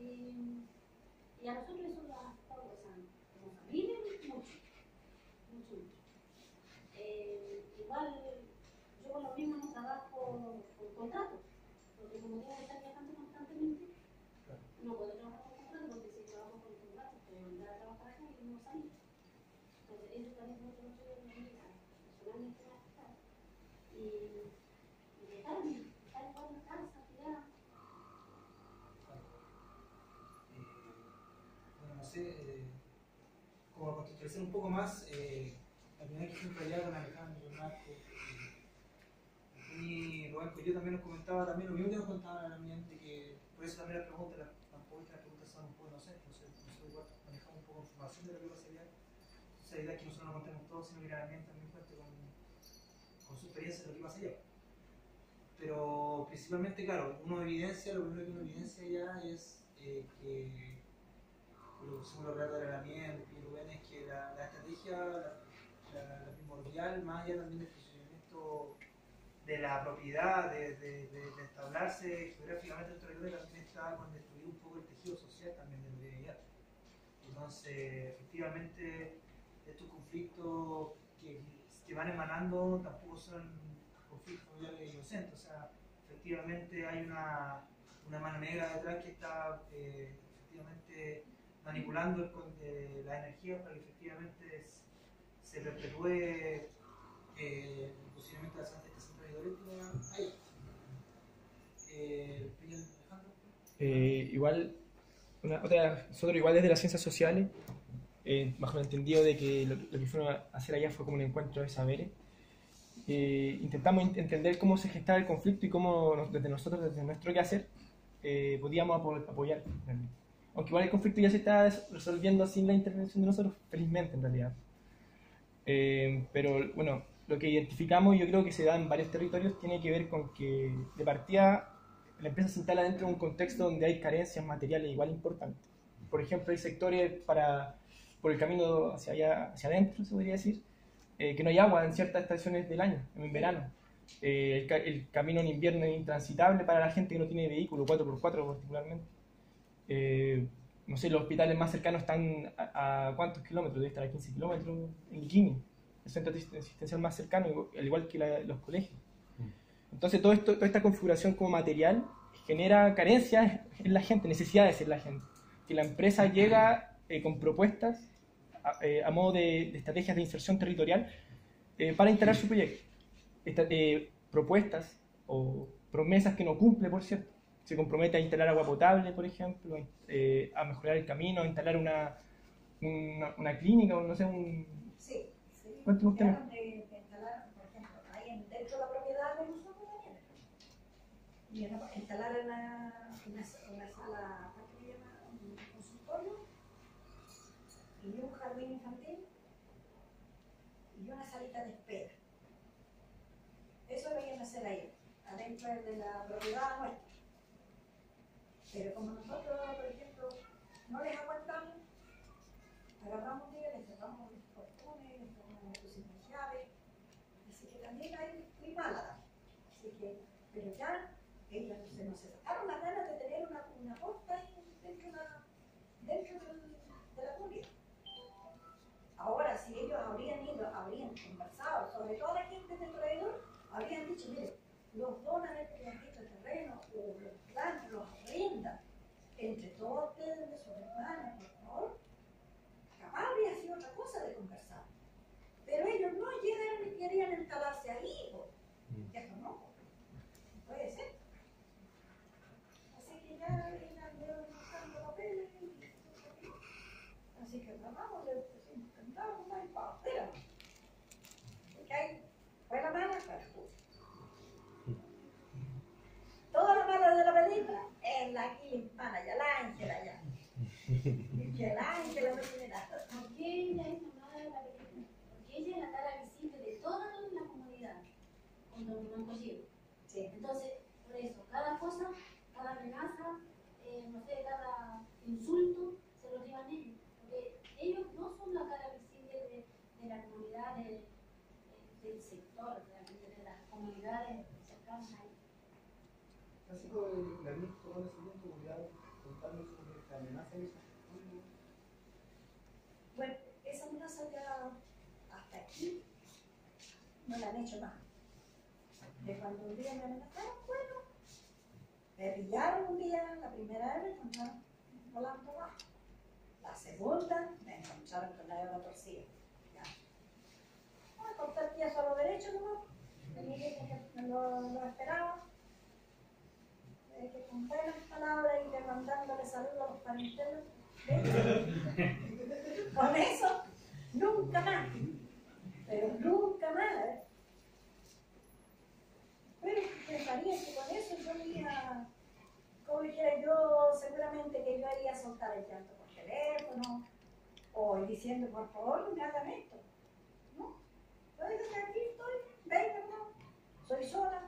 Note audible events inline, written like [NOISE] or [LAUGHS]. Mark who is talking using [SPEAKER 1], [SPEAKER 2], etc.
[SPEAKER 1] Y, y a nosotros eso nos
[SPEAKER 2] sé, eh, como contextualizar un poco más, eh, la primera que fui allá con Alejandro, Marco, y Rubén yo también nos comentaba también lo mismo que nos contaba el ambiente, que por eso también la pregunta, la, tampoco es que las preguntas son un poco inocentes, entonces nosotros igual manejamos un poco de información de lo que pasa allá. Entonces la idea es que nosotros no contemos todo, sino que ambiente también cuente con, con su experiencia de lo que pasa allá. Pero principalmente, claro, uno evidencia, lo primero que uno evidencia ya es eh, que lo según lo relato del herramienta y Rubén es que la, la estrategia, la, la- la primordial, más allá también del funcionamiento de la propiedad, de, de, de, de establecerse geográficamente en el territorio, también está con destruir un poco el tejido social también de hay allá. Entonces, efectivamente, estos conflictos que, que van emanando tampoco son conflictos familiares inocentes, o sea, efectivamente hay una, una mano negra detrás que está eh, efectivamente manipulando el eh, la energía para que efectivamente se perpetúe eh, el funcionamiento de central hidroeléctrica ahí. Eh.
[SPEAKER 3] Eh, igual, una, otra, nosotros igual desde las ciencias sociales, eh, bajo el entendido de que lo, que fueron a hacer allá fue como un encuentro de saberes, eh, intentamos ent- entender cómo se gestaba el conflicto y cómo desde nosotros, desde nuestro quehacer, eh, podíamos apo- apoyar. realmente. Aunque igual el conflicto ya se está resolviendo sin la intervención de nosotros, felizmente en realidad. Eh, pero bueno, lo que identificamos, yo creo que se da en varios territorios, tiene que ver con que de partida la empresa se instala dentro de un contexto donde hay carencias materiales igual importantes. Por ejemplo, hay sectores para, por el camino hacia allá, hacia adentro, se podría decir, eh, que no hay agua en ciertas estaciones del año, en verano. Eh, el, el camino en invierno es intransitable para la gente que no tiene vehículo, 4x4 particularmente. Eh, no sé, los hospitales más cercanos están a, a cuántos kilómetros, debe estar a 15 kilómetros en Iquini, el centro asist- asistencial más cercano, al igual que la- los colegios. Entonces, todo esto, toda esta configuración como material genera carencias en la gente, necesidades en la gente. Que la empresa llega eh, con propuestas a, eh, a modo de, de estrategias de inserción territorial eh, para instalar su proyecto. Esta- propuestas o promesas que no cumple, por cierto. Se compromete a instalar agua potable, por ejemplo, eh, a mejorar el camino, a instalar una, una, una clínica, o no sé, un,
[SPEAKER 4] Sí, sí.
[SPEAKER 3] Cuéntenos usted.
[SPEAKER 4] De, de instalar, por ejemplo, ahí en- dentro de la propiedad de nosotros también. Instalar una, una, una sala. Un consultorio y un jardín infantil y una salita de espera. Eso lo a hacer ahí, adentro de la propiedad nuestra. Pero como nosotros, por ejemplo, no les aguantamos, agarramos un día, les cerramos los portones, les cerramos las llaves, así que también hay muy mala. Así que, pero ya ellos se nos sacaron las ganas de tener una, una dentro, de la- dentro de la curia. Ahora, si ellos habrían ido, habrían conversado, sobre todo la gente del alrededor, habrían dicho, mire, los donan este pedacito de terreno, o los dan, los entre todos ustedes, de sus hermanos, por favor. Capaz habría sido otra cosa de conversar. Pero ellos no llegaron y querían instalarse ahí, po. Eso po. No puede ser. Así que ya ellos anduvieron buscando papeles y Así que tratamos de intentamos más para afuera. Porque hay, fue la mala, fue la justa. Toda la mala de la película es la aquí hispana, ya la Ángela ya. Que la Ángela no tiene nada.
[SPEAKER 1] ¿Por qué ella es la madre de la película? Porque ella es la cara visible de toda la comunidad, junto con Blanco Ciego.
[SPEAKER 4] Sí.
[SPEAKER 1] Entonces, por eso, cada cosa, cada amenaza, eh, no sé, cada insulto, se lo llevan ellos. Porque ellos no son la cara visible de, de la comunidad, de- de- del sector, realmente, de las a ellos.
[SPEAKER 2] Francisco, la misma con ese punto, cuidado.
[SPEAKER 5] contarnos sobre esta amenaza gestión.
[SPEAKER 4] Bueno, esa amenaza ya hasta aquí no la han hecho más. De cuando un día me amenazaron, bueno, me pillaron un día, la primera vez me encontraron volando abajo. La segunda me encontraron con la hebra torcida. Ya. Ah, corté el pie solo derecho, ¿no? Tenía que me lo, lo esperaba. Que con buenas palabras y que mandándole saludos a los parenteros. [LAUGHS] Con eso, nunca más. Pero nunca más. Pero pensaría que con eso yo iba, como dijera yo, seguramente que yo iría a soltar el llanto por teléfono o diciendo, por favor, no hagan esto. No, yo desde aquí estoy, vengan, no, soy sola.